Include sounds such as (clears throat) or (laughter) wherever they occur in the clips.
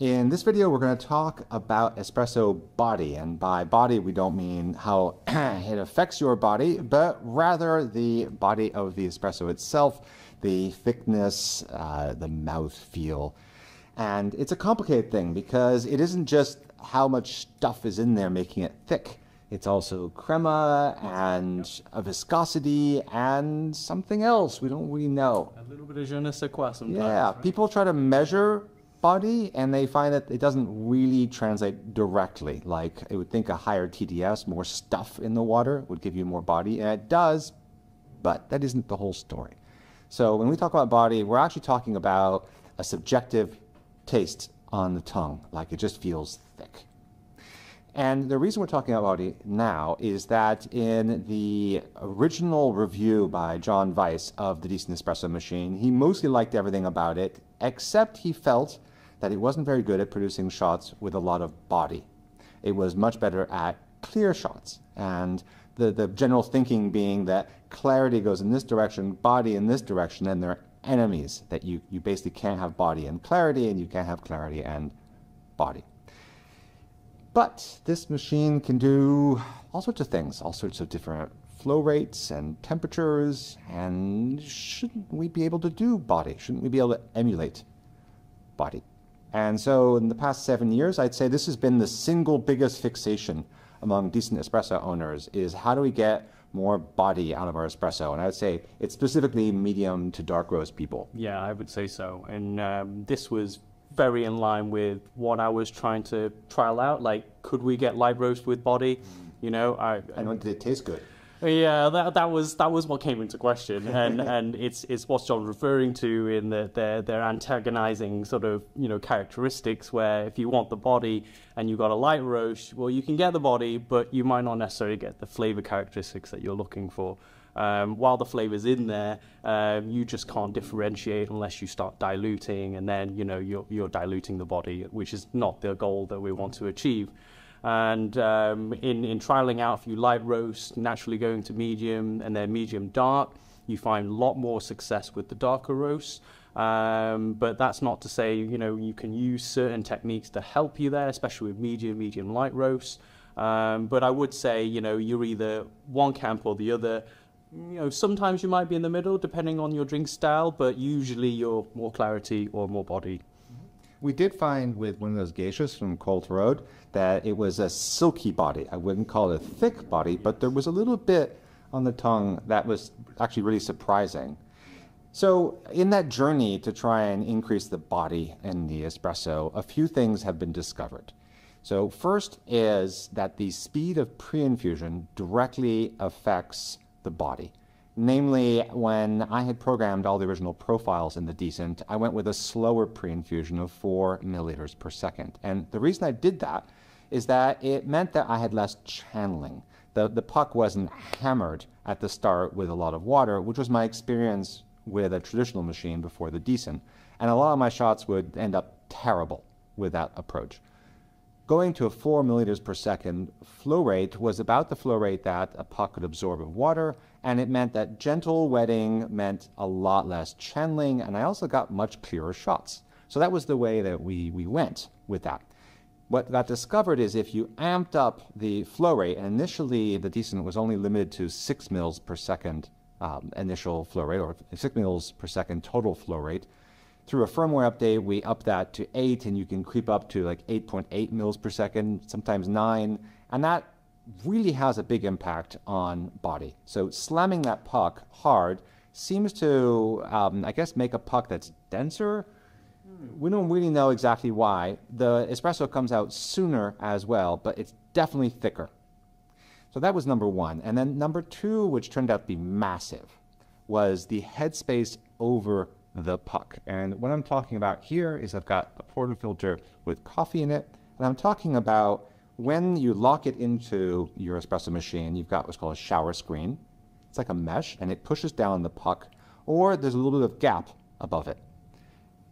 In this video, we're going to talk about espresso body. And by body, we don't mean how (clears throat) it affects your body, but rather the body of the espresso itself, the thickness, uh, the mouth feel. And it's a complicated thing because it isn't just how much stuff is in there making it thick. It's also crema and a viscosity and something else we don't really know. A little bit of je ne sais quoi sometimes. Yeah, right? people try to measure body and they find that it doesn't really translate directly. Like it would think a higher TDS, more stuff in the water would give you more body, and it does, but that isn't the whole story. So when we talk about body, we're actually talking about a subjective taste on the tongue, like it just feels thick. And the reason we're talking about body now is that in the original review by John Weiss of the Decent Espresso Machine, he mostly liked everything about it, except he felt that it wasn't very good at producing shots with a lot of body. It was much better at clear shots. And the, the general thinking being that clarity goes in this direction, body in this direction, and they're enemies, that you, you basically can't have body and clarity, and you can't have clarity and body. But this machine can do all sorts of things, all sorts of different flow rates and temperatures, and shouldn't we be able to do body? Shouldn't we be able to emulate body? And so in the past seven years, I'd say this has been the single biggest fixation among decent espresso owners is how do we get more body out of our espresso? And I would say it's specifically medium to dark roast people. Yeah, I would say so. And um, this was very in line with what I was trying to trial out. Like, could we get light roast with body? You know, I, And did it taste good? Yeah, that that was that was what came into question, (laughs) and and it's it's what John's referring to in the their their antagonizing sort of you know characteristics. Where if you want the body and you've got a light roast, well, you can get the body, but you might not necessarily get the flavor characteristics that you're looking for. Um, while the flavor's in there, um, you just can't differentiate unless you start diluting, and then you know you're you're diluting the body, which is not the goal that we want to achieve. And um, in, in trialing out a few light roasts, naturally going to medium and then medium dark, you find a lot more success with the darker roasts. Um, but that's not to say, you know, you can use certain techniques to help you there, especially with medium, medium light roasts. Um, but I would say, you know, you're either one camp or the other. You know, sometimes you might be in the middle depending on your drink style, but usually you're more clarity or more body. We did find with one of those geishas from Colt Road that it was a silky body. I wouldn't call it a thick body, but there was a little bit on the tongue that was actually really surprising. So, in that journey to try and increase the body in the espresso, a few things have been discovered. So, first is that the speed of pre infusion directly affects the body. Namely, when I had programmed all the original profiles in the Decent, I went with a slower pre-infusion of 4 milliliters per second. And the reason I did that is that it meant that I had less channeling. The, the puck wasn't hammered at the start with a lot of water, which was my experience with a traditional machine before the Decent. And a lot of my shots would end up terrible with that approach. Going to a 4 milliliters per second flow rate was about the flow rate that a puck could absorb of water, and it meant that gentle wetting meant a lot less channeling, and I also got much clearer shots. So that was the way that we, we went with that. What got discovered is if you amped up the flow rate, and initially the Decent was only limited to 6 mils per second um, initial flow rate, or 6 mils per second total flow rate, through a firmware update, we up that to 8, and you can creep up to like 8.8 mils per second, sometimes 9. And that really has a big impact on body. So slamming that puck hard seems to, um, I guess, make a puck that's denser. We don't really know exactly why. The espresso comes out sooner as well, but it's definitely thicker. So that was number one. And then number two, which turned out to be massive, was the headspace over the puck. And what I'm talking about here is I've got a portafilter with coffee in it, and I'm talking about when you lock it into your espresso machine, you've got what's called a shower screen. It's like a mesh, and it pushes down the puck, or there's a little bit of gap above it.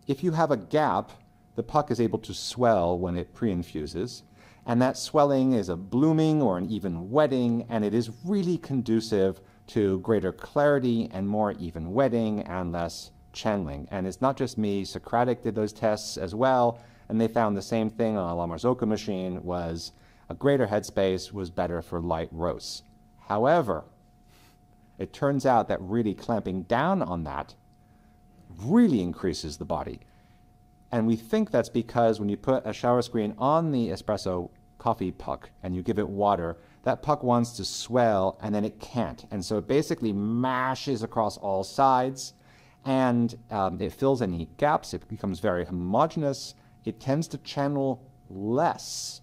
If you have a gap, the puck is able to swell when it pre-infuses, and that swelling is a blooming or an even wetting, and it is really conducive to greater clarity and more even wetting and less channeling. And it's not just me, Socratic did those tests as well, and they found the same thing on a La Marzocco machine was a greater headspace was better for light roasts. However, it turns out that really clamping down on that really increases the body. And we think that's because when you put a shower screen on the espresso coffee puck and you give it water, that puck wants to swell and then it can't. And so it basically mashes across all sides and um, it fills any gaps. It becomes very homogeneous. It tends to channel less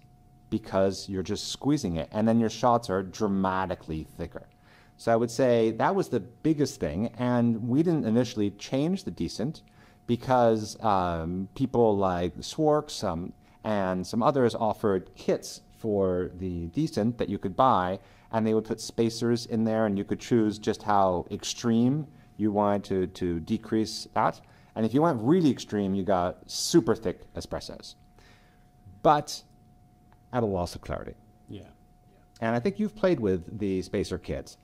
because you're just squeezing it. And then your shots are dramatically thicker. So I would say that was the biggest thing. And we didn't initially change the decent because um, people like Swarks um, and some others offered kits for the decent that you could buy, and they would put spacers in there, and you could choose just how extreme you wanted to, to decrease that. And if you went really extreme, you got super thick espressos. But at a loss of clarity. Yeah. And I think you've played with the spacer kits.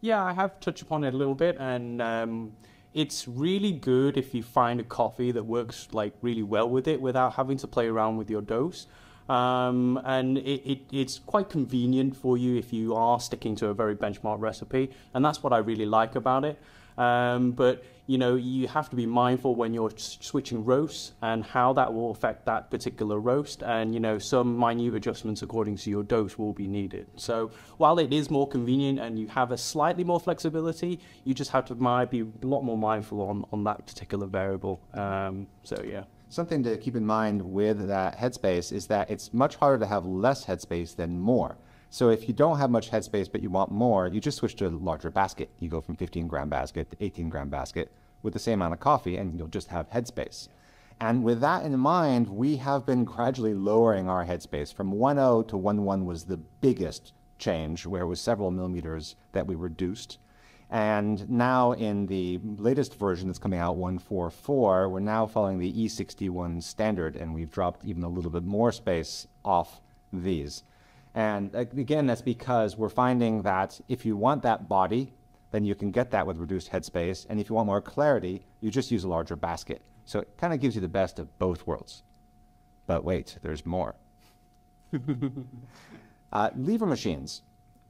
Yeah, I have touched upon it a little bit, and um, it's really good if you find a coffee that works like really well with it without having to play around with your dose. Um, and it, it, it's quite convenient for you if you are sticking to a very benchmark recipe, and that's what I really like about it. Um, but you know, you have to be mindful when you're switching roasts and how that will affect that particular roast. And you know, some minute adjustments according to your dose will be needed. So while it is more convenient and you have a slightly more flexibility, you just have to be a lot more mindful on on that particular variable. Um, so yeah. Something to keep in mind with that headspace is that it's much harder to have less headspace than more. So if you don't have much headspace but you want more, you just switch to a larger basket. You go from 15 gram basket to 18 gram basket with the same amount of coffee and you'll just have headspace. And with that in mind, we have been gradually lowering our headspace. From 1.0 to 1.1 was the biggest change, where it was several millimeters that we reduced. And now in the latest version that's coming out, 1.4.4, we're now following the E61 standard, and we've dropped even a little bit more space off these. And again, that's because we're finding that if you want that body, then you can get that with reduced headspace. And if you want more clarity, you just use a larger basket. So it kind of gives you the best of both worlds. But wait, there's more. (laughs) uh, lever machines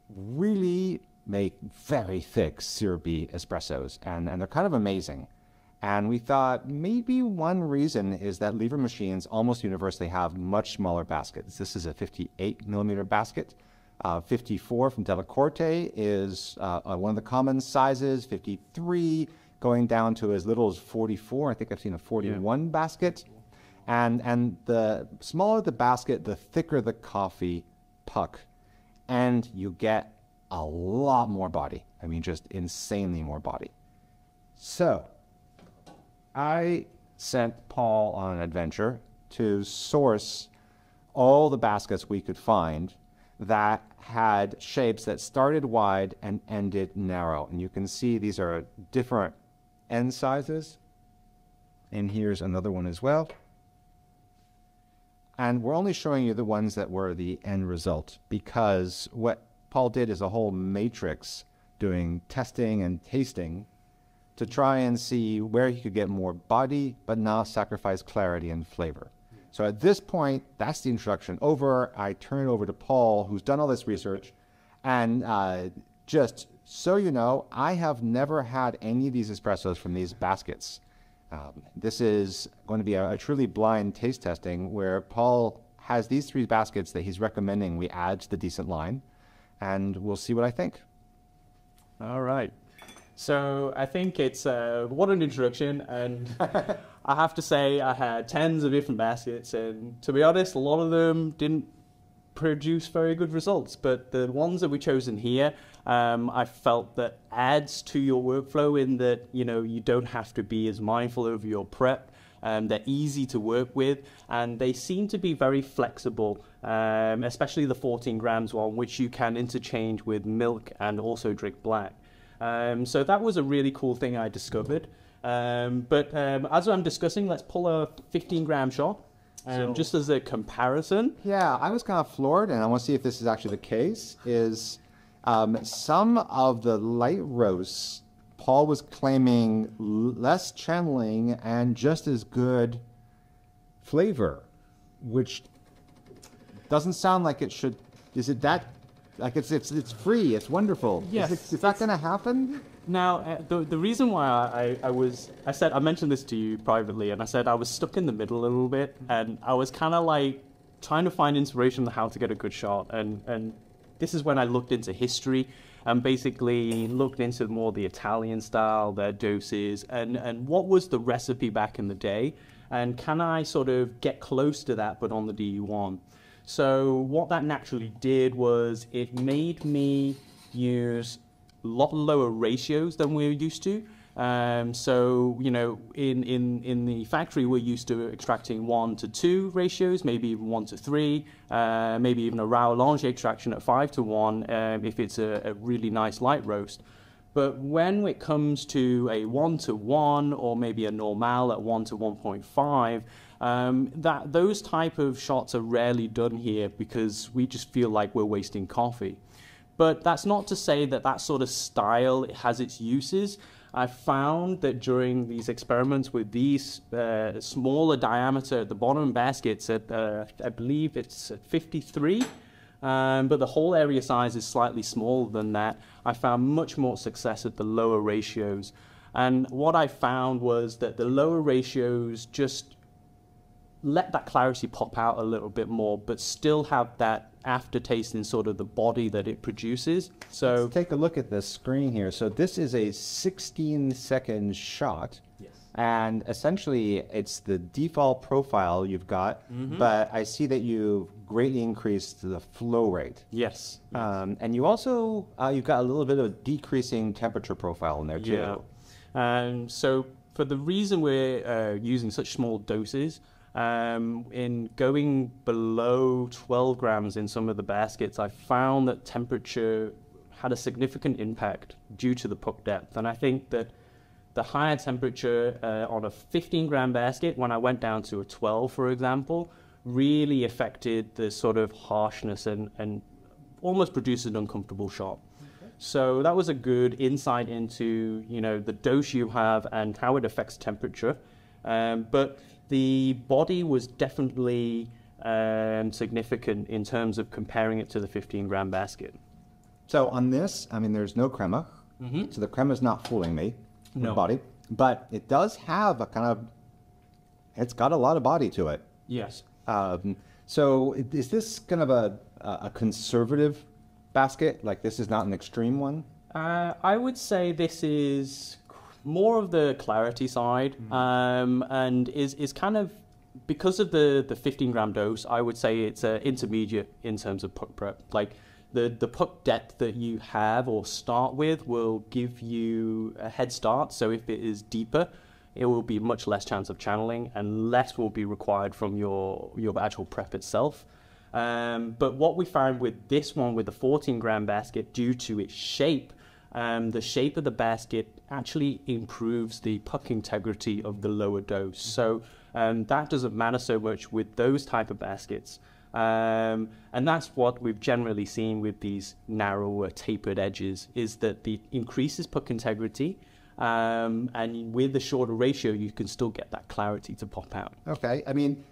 really make very thick syrupy espressos, and, and they're kind of amazing. And we thought maybe one reason is that lever machines almost universally have much smaller baskets. This is a 58 millimeter basket. Uh, 54 from Delacorte is uh, one of the common sizes. 53 going down to as little as 44. I think I've seen a 41 yeah. basket. And, and the smaller the basket, the thicker the coffee puck. And you get a lot more body. I mean, just insanely more body. So, I sent Paul on an adventure to source all the baskets we could find that had shapes that started wide and ended narrow. And you can see these are different end sizes. And here's another one as well. And we're only showing you the ones that were the end result because what Paul did is a whole matrix doing testing and tasting to try and see where he could get more body but not sacrifice clarity and flavor. So at this point, that's the introduction over. I turn it over to Paul, who's done all this research. And uh, just so you know, I have never had any of these espressos from these baskets. Um, this is going to be a, a, truly blind taste testing where Paul has these three baskets that he's recommending we add to the decent line, and we'll see what I think. All right. So I think it's uh, what an introduction, and (laughs) I have to say I had tens of different baskets, and to be honest, a lot of them didn't produce very good results. But the ones that we chosen here, um, I felt that adds to your workflow in that you know you don't have to be as mindful over your prep. Um, they're easy to work with, and they seem to be very flexible, um, especially the 14 grams one, which you can interchange with milk and also drink black. Um, so that was a really cool thing I discovered. Um, but um, as I'm discussing, let's pull a 15 gram shot. Um, so, just as a comparison. Yeah, I was kind of floored, and I want to see if this is actually the case. Is um, some of the light roasts, Paul was claiming less channeling and just as good flavor. which doesn't sound like it should. Is it that? Like it's it's it's free. It's wonderful. Yes, Is, it, is that going to happen? Now, uh, the, the reason why I, I, was, I said, I mentioned this to you privately, and I said I was stuck in the middle a little bit, and I was kind of like trying to find inspiration on how to get a good shot. And, and this is when I looked into history and basically looked into more the Italian style, their doses, and, and what was the recipe back in the day, and can I sort of get close to that, but on the DE1. So what that naturally did was it made me use a lot lower ratios than we're used to. Um, so, you know, in, in, in the factory, we're used to extracting one to two ratios, maybe even one to three, uh, maybe even a allongé extraction at five to one um, if it's a, a, really nice light roast. But when it comes to a one to one or maybe a normal at one to 1.5, um, that those type of shots are rarely done here because we just feel like we're wasting coffee. But that's not to say that that sort of style has its uses. I found that during these experiments with these uh, smaller diameter at the bottom baskets, at uh, I believe it's at 53, um, but the hole area size is slightly smaller than that. I found much more success at the lower ratios. And what I found was that the lower ratios just let that clarity pop out a little bit more, but still have that aftertaste in sort of the body that it produces. So Let's take a look at the screen here. So this is a 16 second shot. Yes. And essentially, it's the default profile you've got, mm-hmm. but I see that you've greatly increased the flow rate. Yes. Um, and you also uh, you've got a little bit of decreasing temperature profile in there too. Yeah. Um, so for the reason we're uh, using such small doses, um, in going below 12 grams in some of the baskets, I found that temperature had a significant impact due to the puck depth. And I think that the higher temperature uh, on a 15 gram basket, when I went down to a 12, for example, really affected the sort of harshness and, and almost produced an uncomfortable shot. So that was a good insight into you know the dose you have and how it affects temperature. Um, but the body was definitely um, significant in terms of comparing it to the 15 gram basket. So on this, I mean, there's no crema. Mm-hmm. So the crema is not fooling me, no. body. But it does have a kind of, it's got a lot of body to it. Yes. Um, so is this kind of a, a conservative basket? Like this is not an extreme one? Uh, I would say this is more of the clarity side, mm-hmm. um, and is is kind of because of the the 15 gram dose. I would say it's uh, intermediate in terms of puck prep. Like the the puck depth that you have or start with will give you a head start. So if it is deeper, it will be much less chance of channeling, and less will be required from your your actual prep itself. Um, but what we found with this one, with the 14 gram basket, due to its shape, um, the shape of the basket actually improves the puck integrity of the lower dose. So um, that doesn't matter so much with those type of baskets. Um, and that's what we've generally seen with these narrower tapered edges is that the increases puck integrity um, and with the shorter ratio you can still get that clarity to pop out. Okay, I mean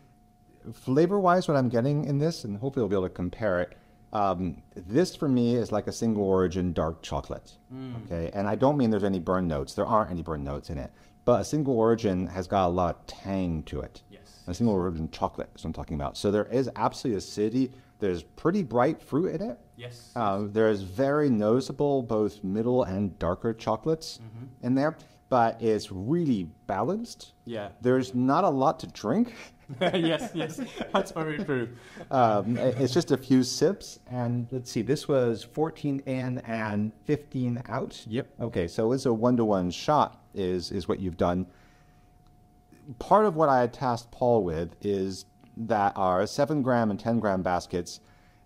flavor wise what I'm getting in this and hopefully we'll be able to compare it um, this for me is like a single origin dark chocolate. Mm. Okay, and I don't mean there's any burn notes. There aren't any burn notes in it, but a single origin has got a lot of tang to it. Yes. A single origin chocolate is what I'm talking about. So there is absolutely acidity. There's pretty bright fruit in it. Yes. Uh, there's very noticeable both middle and darker chocolates mm-hmm. in there, but it's really balanced. Yeah. There's not a lot to drink. (laughs) yes, yes, that's very true. Um, it's just a few sips, and let's see, this was 14 in and 15 out. Yep. Okay, so it's a one-to-one shot is is what you've done. Part of what I had tasked Paul with is that our seven gram and 10 gram baskets,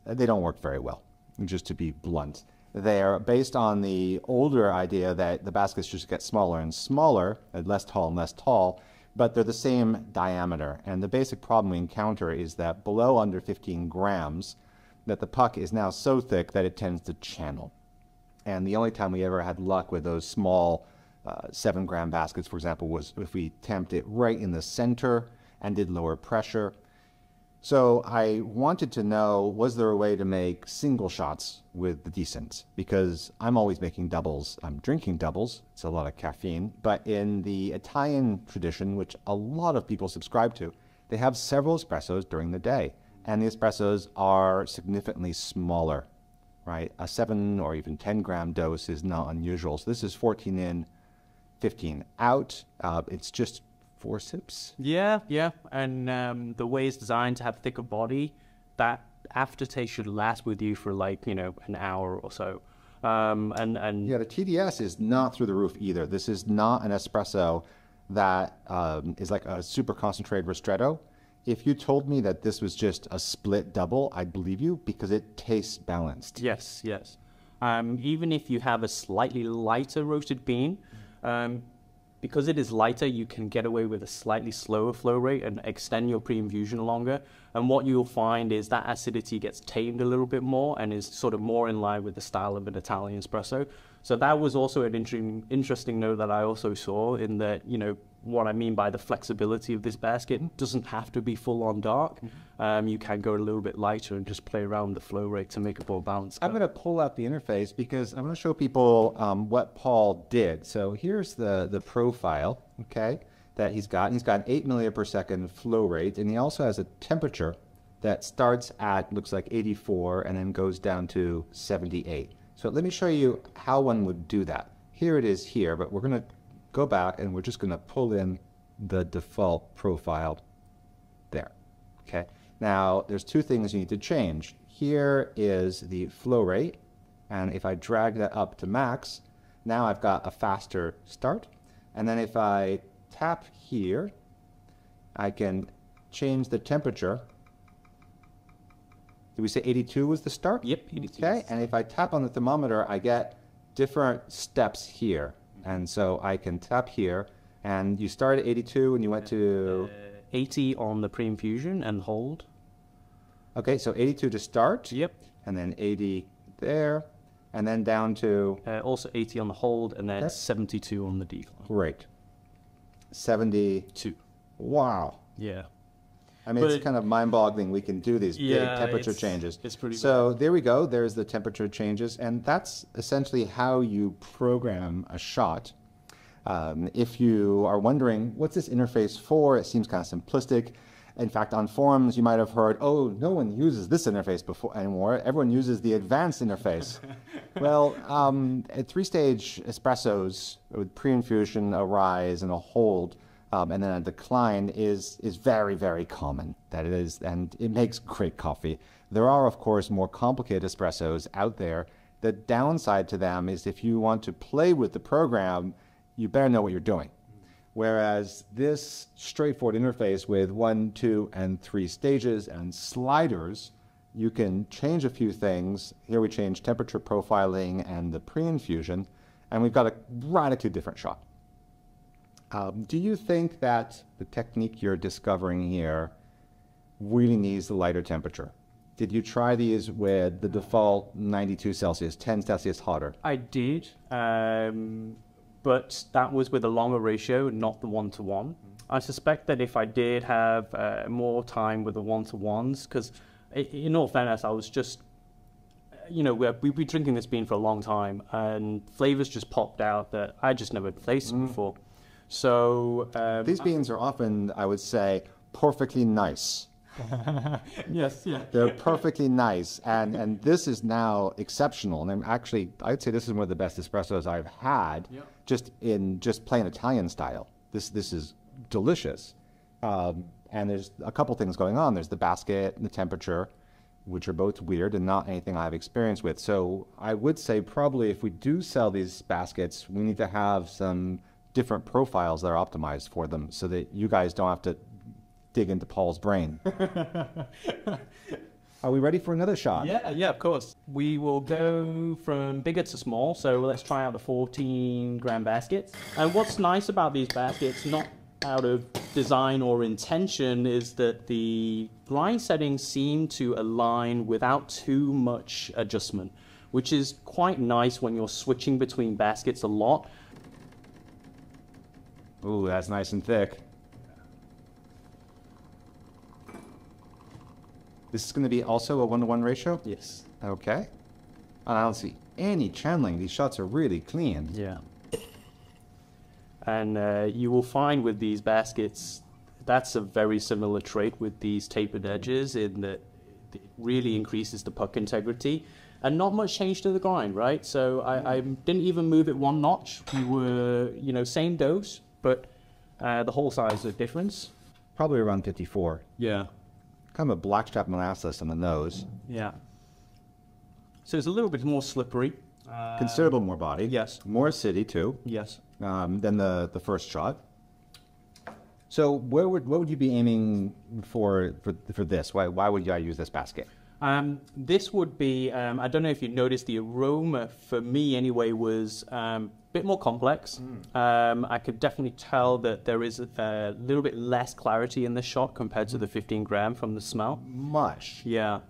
uh, they don't work very well. Just to be blunt, they are based on the older idea that the baskets just get smaller and smaller, and less tall and less tall but they're the same diameter. And the basic problem we encounter is that below under 15 grams, that the puck is now so thick that it tends to channel. And the only time we ever had luck with those small uh, seven gram baskets, for example, was if we tamped it right in the center and did lower pressure. So I wanted to know was there a way to make single shots with the decent? Because I'm always making doubles. I'm drinking doubles. It's a lot of caffeine. But in the Italian tradition, which a lot of people subscribe to, they have several espressos during the day. And the espressos are significantly smaller, right? A 7 or even 10 gram dose is not unusual. So this is 14 in, 15 out. Uh, it's just four sips. Yeah, yeah. And um, the way it's designed to have thicker body, that aftertaste should last with you for like, you know, an hour or so. Um, and, and yeah, the TDS is not through the roof either. This is not an espresso that um, is like a super concentrated ristretto. If you told me that this was just a split double, I'd believe you because it tastes balanced. Yes, yes. Um, even if you have a slightly lighter roasted bean, um, because it is lighter, you can get away with a slightly slower flow rate and extend your pre-infusion longer. And what you'll find is that acidity gets tamed a little bit more and is sort of more in line with the style of an Italian espresso. So that was also an interesting, interesting note that I also saw in that, you know, what I mean by the flexibility of this basket doesn't have to be full on dark. Mm-hmm. Um, you can go a little bit lighter and just play around the flow rate to make it more balanced. I'm going to pull out the interface because I'm going to show people um, what Paul did. So here's the, the profile, okay, that he's got. He's got an 8 milliliter per second flow rate, and he also has a temperature that starts at, looks like 84, and then goes down to 78. So let me show you how one would do that. Here it is here, but we're going to go back and we're just going to pull in the default profile there. Okay. Now, there's two things you need to change. Here is the flow rate, and if I drag that up to max, now I've got a faster start. And then if I tap here, I can change the temperature. Did we say 82 was the start? Yep, 82. Okay, and if I tap on the thermometer, I get different steps here. And so I can tap here, and you start at 82 and you went to... Uh, 80 on the pre-infusion and hold. Okay, so 82 to start. Yep. And then 80 there, and then down to... Uh, also 80 on the hold, and then Okay. 72 on the decline. Great. 72. Wow. Yeah. I mean, But it's it- kind of mind-boggling. We can do these big temperature it's- changes. it's pretty So there we go. There's the temperature changes, and that's essentially how you program a shot. Um, if you are wondering what's this interface for, it seems kind of simplistic. In fact, on forums, you might have heard, "Oh, no one uses this interface before anymore. Everyone uses the advanced interface." (laughs) well, um, at three-stage espressos with pre-infusion, a rise, and a hold, um, and then a decline is is very very common. That it is, and it makes great coffee. There are, of course, more complicated espressos out there. The downside to them is if you want to play with the program, you better know what you're doing. Whereas this straightforward interface with one, two, and three stages and sliders, you can change a few things. Here we change temperature profiling and the pre-infusion, and we've got a radically different shot. Um, do you think that the technique you're discovering here really needs the lighter temperature? Did you try these with the default 92 Celsius, 10 Celsius hotter? I did, um, but that was with a longer ratio, not the one to one. I suspect that if I did have uh, more time with the one to ones, because in all fairness, I was just, you know, we're, we've been drinking this bean for a long time, and flavors just popped out that I just never tasted before. So um, These beans are often, I would say, perfectly nice. (laughs) yes, yeah. They're perfectly nice, and and this is now exceptional. And I'm actually, I'd say this is one of the best espressos I've had, Yep. just in just plain Italian style. This this is delicious, um, and there's a couple things going on. There's the basket and the temperature, which are both weird and not anything I've experienced with. So I would say probably if we do sell these baskets, we need to have some different profiles that are optimized for them, so that you guys don't have to dig into Paul's brain. (laughs) Are we ready for another shot? Yeah, yeah, of course. We will go from bigger to small. So let's try out the 14 gram baskets. And what's nice about these baskets, not out of design or intention, is that the grind settings seem to align without too much adjustment, which is quite nice when you're switching between baskets a lot. Ooh, that's nice and thick. This is going to be also a one-to-one ratio? Yes. Okay. I don't see any channeling. These shots are really clean. Yeah. And uh, you will find with these baskets, that's a very similar trait with these tapered edges in that it really increases the puck integrity. And not much change to the grind, right? So I, I didn't even move it one notch. We were, you know, same dose, but uh, the hole size of difference. Probably around 54. Yeah. Kind of a blackstrap molasses on the nose. Yeah. So it's a little bit more slippery. Uh, Considerable more body. yes. More acidity too Yes. um, than the, the first shot. So where would what would you be aiming for for, for this? Why why would I use this basket? Um, this would be, um, I don't know if you noticed, the aroma for me anyway was um, bit more complex. Um, I could definitely tell that there is a, a little bit less clarity in this shot compared to the 15 gram from the smell. Much. Yeah.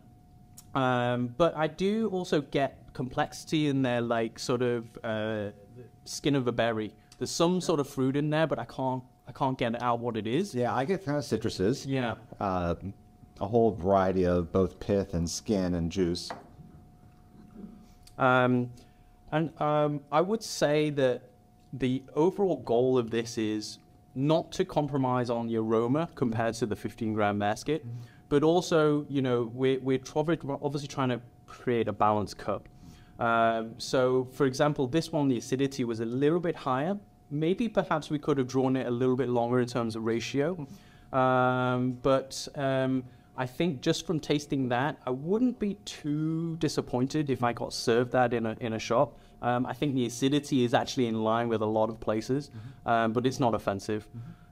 Um, but I do also get complexity in there, like sort of uh, skin of a berry. There's some sort of fruit in there, but I can't, I can't get out what it is. Yeah, I get kind of citruses. Yeah. Uh, a whole variety of both pith and skin and juice. Um, and um, I would say that the overall goal of this is not to compromise on the aroma compared to the 15 gram basket, but also, you know, we're, we're obviously trying to create a balanced cup. Um, so, for example, this one, the acidity was a little bit higher. Maybe perhaps we could have drawn it a little bit longer in terms of ratio. Um, but um, I think just from tasting that, I wouldn't be too disappointed if I got served that in a, in a shop. Um, I think the acidity is actually in line with a lot of places, um, but it's not offensive.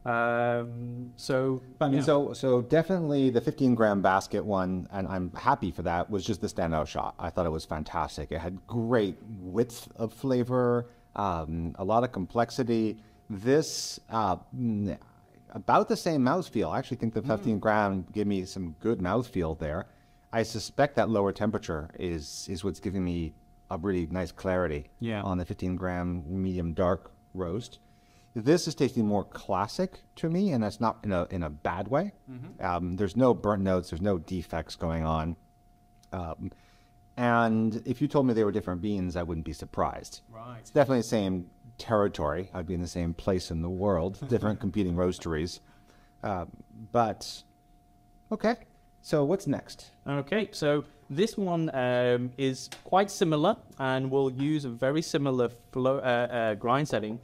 Um, so, I mean, yeah. so so definitely the 15 gram basket one, and I'm happy for that. Was just the standout shot. I thought it was fantastic. It had great width of flavor, um, a lot of complexity. This uh, mm, about the same mouthfeel. I actually think the 15 gram gave me some good mouthfeel there. I suspect that lower temperature is is what's giving me a really nice clarity Yeah. on the 15 gram medium dark roast. This is tasting more classic to me, and that's not in a in a bad way. Um, there's no burnt notes, there's no defects going on. Um, and if you told me they were different beans, I wouldn't be surprised. Right. It's definitely the same territory. I'd be in the same place in the world, (laughs) different competing roasteries. Uh, but okay, so what's next? Okay, so this one um, is quite similar and will use a very similar flow, uh, uh, grind setting,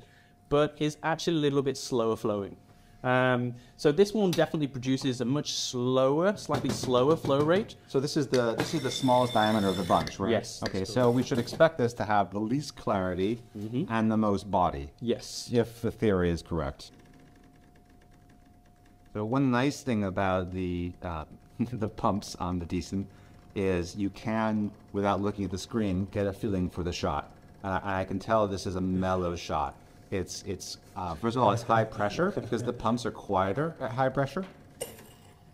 but is actually a little bit slower flowing. Um, so this one definitely produces a much slower, slightly slower flow rate. So this is the this is the smallest diameter of the bunch, right? Yes. Okay, so we should expect this to have the least clarity and the most body. Yes. if the theory is correct. So one nice thing about the uh, (laughs) the pumps on the decent is you can, without looking at the screen, get a feeling for the shot. Uh, I can tell this is a mellow shot. It's it's uh, first of all it's high pressure because the pumps are quieter at high pressure,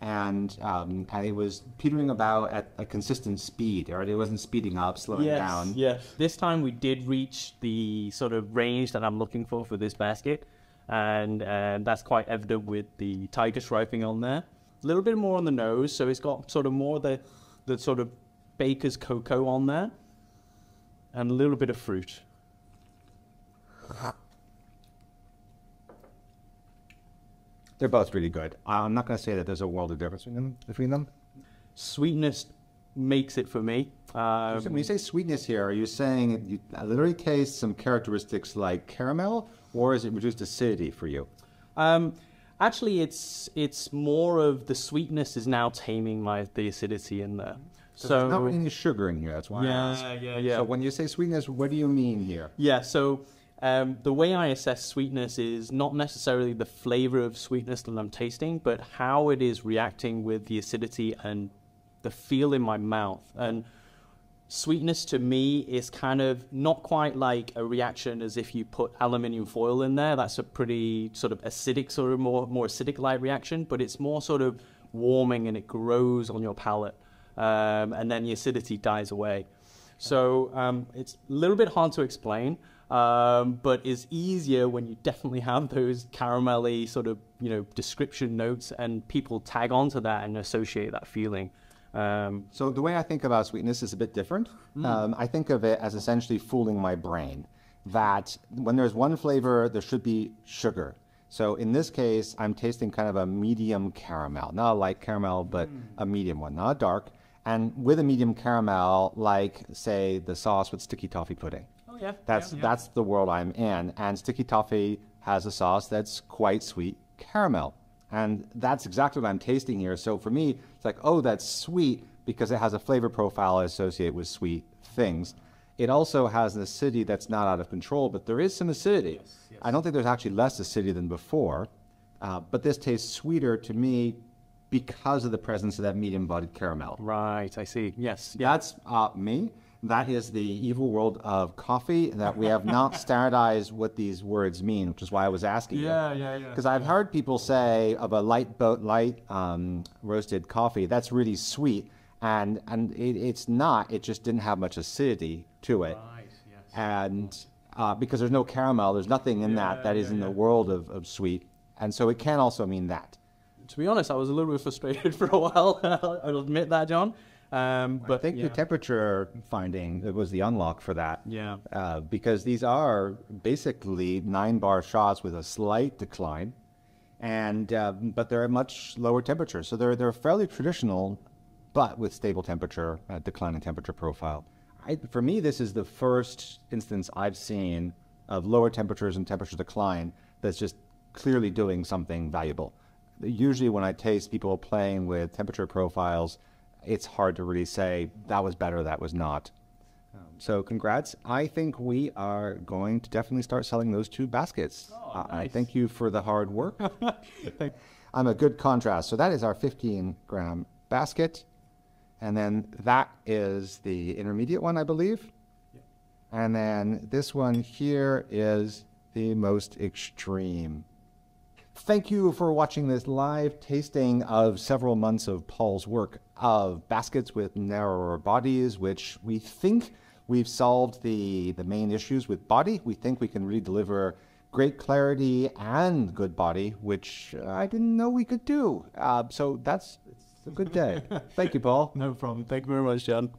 and um, and it was petering about at a consistent speed. Right, it wasn't speeding up, slowing down. Yes. This time we did reach the sort of range that I'm looking for for this basket, and um, that's quite evident with the tiger striping on there. A little bit more on the nose, so it's got sort of more the the sort of baker's cocoa on there, and a little bit of fruit. They're both really good. I'm not going to say that there's a world of difference between them. Between them. Sweetness makes it for me. Um, when you say sweetness here, are you saying you literally taste some characteristics like caramel, or is it reduced acidity for you? Um, actually, it's it's more of the sweetness is now taming my the acidity in there. So So there's not really any sugar in here. That's why. Yeah, yeah, yeah. So when you say sweetness, what do you mean here? Yeah, so um, the way I assess sweetness is not necessarily the flavor of sweetness that I'm tasting, but how it is reacting with the acidity and the feel in my mouth. And sweetness to me is kind of not quite like a reaction as if you put aluminium foil in there. That's a pretty sort of acidic, sort of more more acidic like reaction, but it's more sort of warming and it grows on your palate, um, and then the acidity dies away. So um, it's a little bit hard to explain, um, but is easier when you definitely have those caramelly sort of you know description notes, and people tag onto that and associate that feeling. Um, So the way I think about sweetness is a bit different. Um, I think of it as essentially fooling my brain. That when there's one flavor, there should be sugar. So in this case, I'm tasting kind of a medium caramel, not a light caramel, but a medium one, not a dark. And with a medium caramel, like say the sauce with sticky toffee pudding. Yeah, That's that's the world I'm in. And sticky toffee has a sauce that's quite sweet caramel. And that's exactly what I'm tasting here. So for me, it's like, oh, that's sweet because it has a flavor profile I associate with sweet things. It also has an acidity that's not out of control, but there is some acidity. I don't think there's actually less acidity than before, uh, but this tastes sweeter to me because of the presence of that medium-bodied caramel. Right, I see. Yes. That's uh, me. That is the evil world of coffee that we have not (laughs) standardized what these words mean, which is why I was asking you. Yeah, yeah, yeah. Because I've heard people say of a light boat, light um, roasted coffee, that's really sweet, and and it, it's not. It just didn't have much acidity to it, Right, yes. and uh, because there's no caramel, there's nothing in that that is in the world of, of sweet, and so it can also mean that. To be honest, I was a little bit frustrated (laughs) for a while. (laughs) I'll admit that, John. Um, but I think yeah. the temperature finding was the unlock for that. Yeah. Uh, because these are basically nine bar shots with a slight decline, and uh, but they're at much lower temperature, so they're they're fairly traditional, but with stable temperature, uh, declining temperature profile. I, for me, this is the first instance I've seen of lower temperatures and temperature decline that's just clearly doing something valuable. Usually, when I taste people playing with temperature profiles, it's hard to really say that was better, that was not. Um, so, congrats. I think we are going to definitely start selling those two baskets. Oh, Uh, I thank you for the hard work. (laughs) (laughs) I'm a good contrast. So, that is our 15 gram basket. And then that is the intermediate one, I believe. And then this one here is the most extreme. Thank you for watching this live tasting of several months of Paul's work of baskets with narrower bodies, which we think we've solved the, the main issues with body. We think we can really deliver great clarity and good body, which I didn't know we could do. Uh, so that's it's a good day. (laughs) Thank you, Paul. no problem. Thank you very much, John.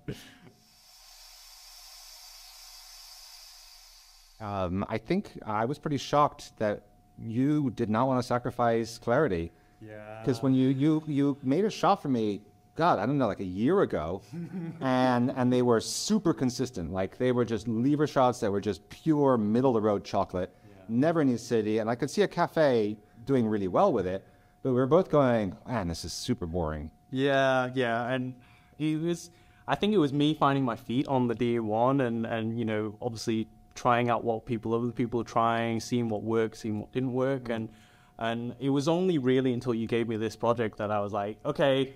Um, I think I was pretty shocked that you did not want to sacrifice clarity. Yeah. Because when you, you you made a shot for me, God, I don't know, like a year ago, (laughs) and and they were super consistent. Like they were just lever shots that were just pure middle of the road chocolate, never in the city. And I could see a cafe doing really well with it, but we were both going, man, this is super boring. Yeah, yeah, and it was. I think it was me finding my feet on the day one, and and you know, obviously trying out what people other people are trying, seeing what worked, seeing what didn't work, and and it was only really until you gave me this project that I was like, okay,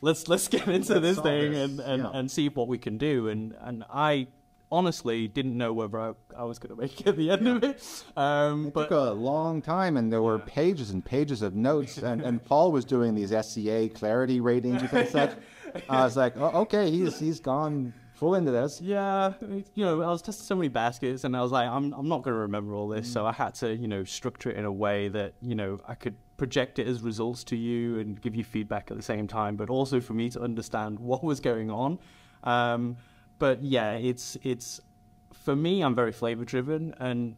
let's let's (laughs) get into this thing this, and and, yeah. and see what we can do, and and I honestly didn't know whether I, I was going to make it at the end of it, um, It but took a long time, and there were pages and pages of notes. And, and (laughs) Paul was doing these SCA clarity ratings and such. (laughs) I was like, oh, okay, he's he's gone full into this. Yeah, you know, I was testing so many baskets, and I was like, I'm, I'm not going to remember all this, so I had to, you know, structure it in a way that, you know, I could project it as results to you and give you feedback at the same time, but also for me to understand (laughs) what was going on. Um, but yeah, it's it's for me, I'm very flavor driven, and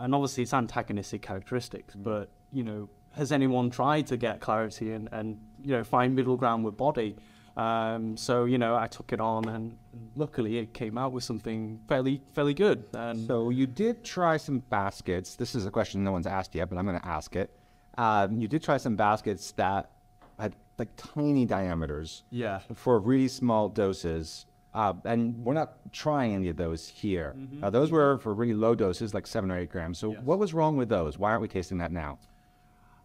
and obviously it's antagonistic characteristics, but you know, has anyone tried to get clarity and and you know find middle ground with body? Um, so you know, I took it on, and luckily it came out with something fairly fairly good. And So you did try some baskets. This is a question no one's asked yet, but I'm going to ask it. Um, you did try some baskets that had like tiny diameters yeah, for really small doses. Uh, and we're not trying any of those here. Uh, those were for really low doses, like seven or eight grams. So Yes. what was wrong with those? Why aren't we tasting that now?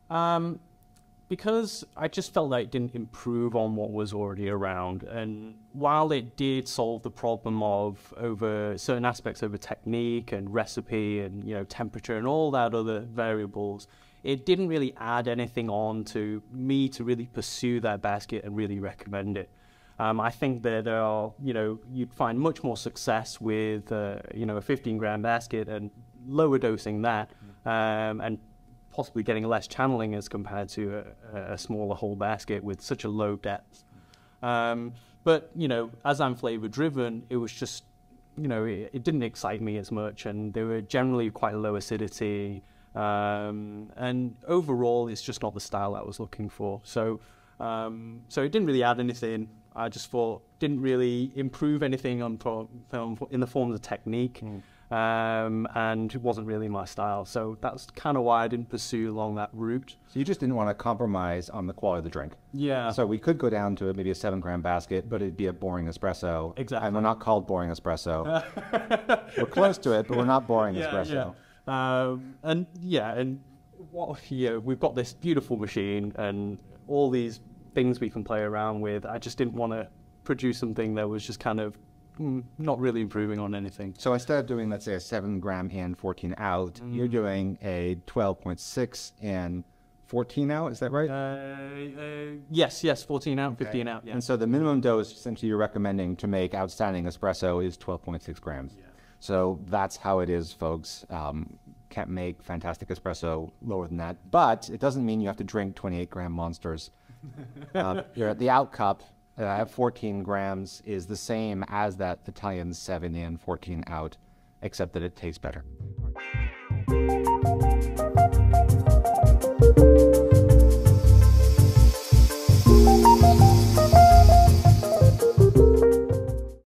Um, because I just felt like it didn't improve on what was already around. And while it did solve the problem of over certain aspects over technique and recipe and you know temperature and all that other variables, it didn't really add anything on to me to really pursue that basket and really recommend it. Um, I think that there are, you know, you'd find much more success with, uh, you know, a 15 gram basket and lower dosing that, um, and possibly getting less channeling as compared to a, a smaller hole basket with such a low depth. Um, but you know, as I'm flavor driven, it was just you know it, it, didn't excite me as much, and they were generally quite low acidity. Um, and overall, it's just not the style I was looking for. So, um, so it didn't really add anything. I just thought didn't really improve anything on in the forms of technique. Mm um, and it wasn't really my style. So that's kind of why I didn't pursue along that route. So you just didn't want to compromise on the quality of the drink. Yeah. So we could go down to maybe a seven gram basket, but it'd be a boring espresso. Exactly. And we're not called boring espresso. we're close to it, but we're not boring (laughs) yeah, espresso. Yeah. Um, and yeah, and what yeah, we've got this beautiful machine and all these things we can play around with. I just didn't want to produce something that was just kind of mm, not really improving on anything. So instead of doing, let's say, a 7 gram in, 14 out, mm. you're doing a 12.6 and 14 out, is that right? Uh, uh, yes, yes, 14 out, okay. 15 out. Yeah. And so the minimum dose essentially you're recommending to make outstanding espresso is 12.6 grams. Yeah. So that's how it is, folks. Um, can't make fantastic espresso lower than that, but it doesn't mean you have to drink 28 gram monsters. (laughs) uh, you're at the out cup, uh, at 14 grams is the same as that Italian 7 in, 14 out, except that it tastes better.